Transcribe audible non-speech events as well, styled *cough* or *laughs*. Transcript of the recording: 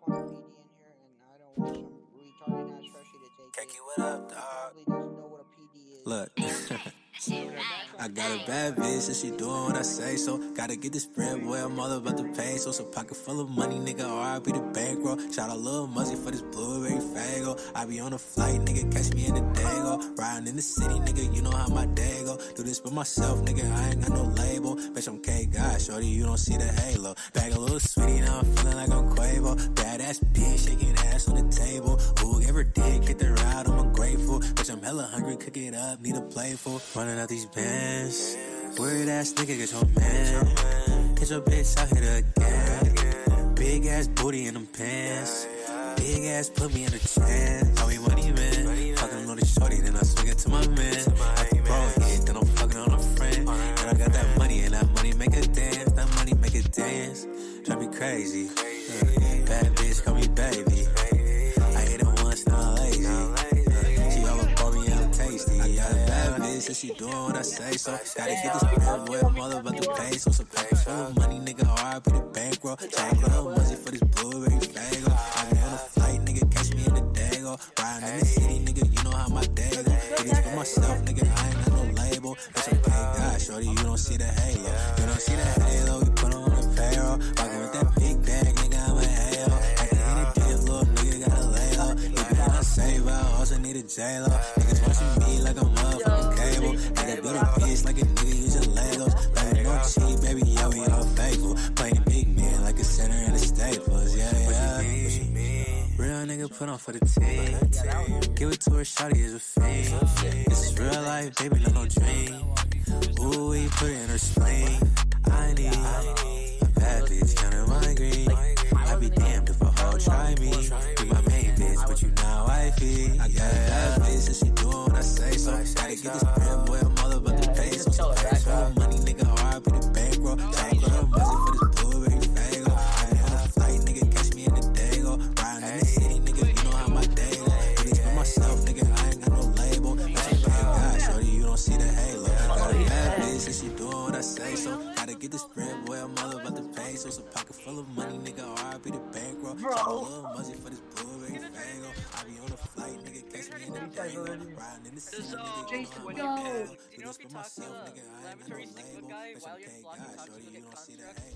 my phone PD in here, and I don't want some retarded ass freshie to take Keki, it. what up, He probably doesn't know what a PD is. Look, *laughs* I got a bad bitch and she doing what I say so. Gotta get this bread, boy, I'm all about the pay. So, so pocket full of money, nigga, or I be the bankroll. Shout out Lil Muzzy for this blueberry fago. I be on a flight, nigga, catch me in the dago. Riding in the city, nigga, you know how my day go. Do this by myself, nigga, I ain't got no label. Bitch, I'm KGodd, shorty, you don't see the halo. Bag a little sweetie, now I'm feeling like I'm Quavo. Badass bitch, shaking ass on the it up, need a play for Running out these bands. Weird ass nigga, get your man. Get your bitch out here again. Big ass booty in them pants. Big ass put me in a trance. How we money man. Fucking the shorty, then I swing it to my man. After bro hit, then I'm fucking on a friend. And I got that money, and that money make it dance. That money make it dance. Drive me crazy. Uh, Bad she doing what I say. So gotta get this bread, boy, about the pay. So some paper full money, nigga, I be the bankroll. Check little money for this blueberry fago. I be on a flight, nigga, catch me in the dago. Riding in the city, nigga, you know how my day go. Do this for myself, nigga, I ain't got no label. It's okay, God, shorty, you don't see the halo. You don't see the halo, you put on the payroll. Rockin' with that big bag, nigga, I'm a halo. I can hit it big, little nigga, gotta lay low. You wanna save out, also need a J-Lo. Niggas watching me like a motherfucking put on for the team. Give it to her, shawty is a fiend. This is real life, baby, not no dream. Ooh, we put it in her spleen. I need a bad bitch, counting my green. I'd be damned if a hoe try me. You my main bitch, but you not wifey. I got a bad bitch and she doing what I say. So gotta get this bread, boy, I'm all about the pay. So pay money, nigga, I be the bankroll. Gotta get this bread, boy, I'm all about the pay. So it's a pocket full of money, nigga, or I be the bankroll. Bro. little muzzy for this blueberry fago. I be on a flight, nigga, catch me in the dago. Riding in the city, nigga, uh, you know how my Go. Do Do you know this if you talk to myself, uh, a nigga, I ain't got no laboratory six foot guy while you're okay, vlogging, God, talk to shorty, him you at don't see the constructs,